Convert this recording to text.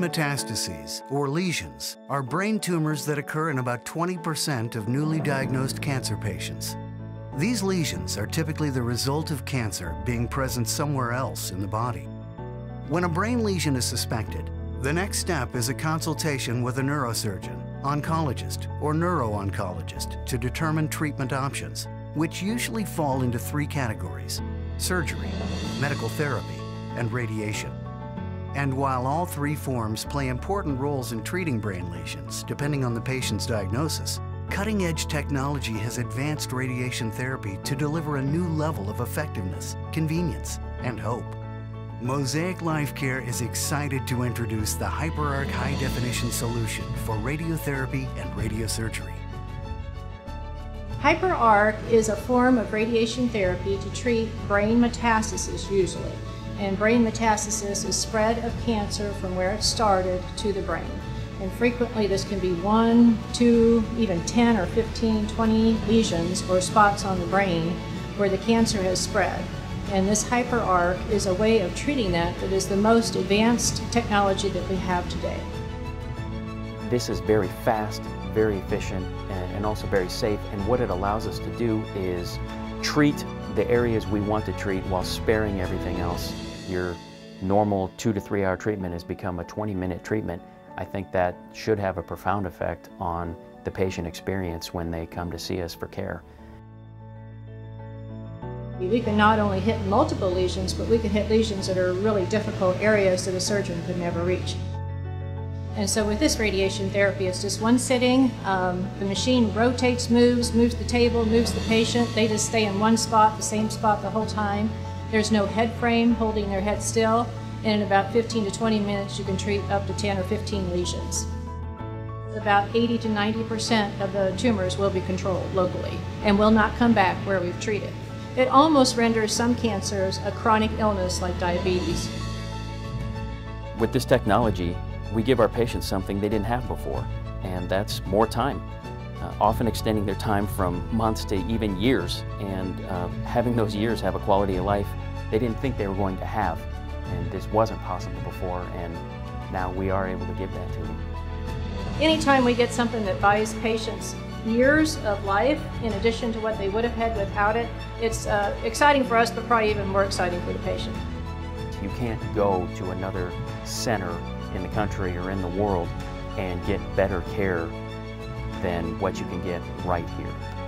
metastases, or lesions, are brain tumors that occur in about 20% of newly diagnosed cancer patients. These lesions are typically the result of cancer being present somewhere else in the body. When a brain lesion is suspected, the next step is a consultation with a neurosurgeon, oncologist, or neuro-oncologist to determine treatment options, which usually fall into three categories, surgery, medical therapy, and radiation. And while all three forms play important roles in treating brain lesions, depending on the patient's diagnosis, cutting-edge technology has advanced radiation therapy to deliver a new level of effectiveness, convenience, and hope. Mosaic Life Care is excited to introduce the HyperArc High Definition Solution for radiotherapy and radiosurgery. HyperArc is a form of radiation therapy to treat brain metastasis usually. And brain metastasis is spread of cancer from where it started to the brain. And frequently this can be one, two, even 10 or 15, 20 lesions or spots on the brain where the cancer has spread. And this HyperArc is a way of treating that that is the most advanced technology that we have today. This is very fast, very efficient, and also very safe. And what it allows us to do is treat the areas we want to treat while sparing everything else. Your normal two to three hour treatment has become a 20 minute treatment. I think that should have a profound effect on the patient experience when they come to see us for care. We can not only hit multiple lesions, but we can hit lesions that are really difficult areas that a surgeon could never reach. And so with this radiation therapy, it's just one sitting. Um, the machine rotates, moves, moves the table, moves the patient. They just stay in one spot, the same spot the whole time. There's no head frame holding their head still. And in about 15 to 20 minutes, you can treat up to 10 or 15 lesions. About 80 to 90% of the tumors will be controlled locally and will not come back where we've treated. It almost renders some cancers a chronic illness like diabetes. With this technology, we give our patients something they didn't have before, and that's more time. Uh, often extending their time from months to even years, and uh, having those years have a quality of life they didn't think they were going to have. And this wasn't possible before, and now we are able to give that to them. Anytime we get something that buys patients years of life in addition to what they would have had without it, it's uh, exciting for us, but probably even more exciting for the patient. You can't go to another center in the country or in the world and get better care than what you can get right here.